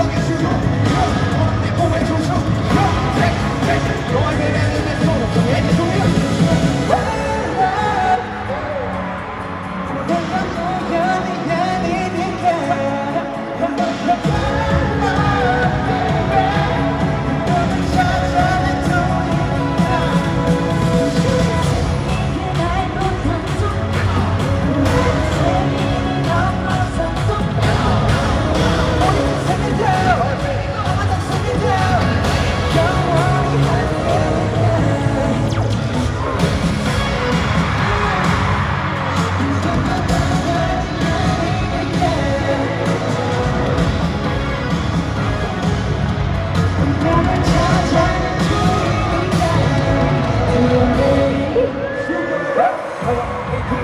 Look at you.